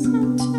listen to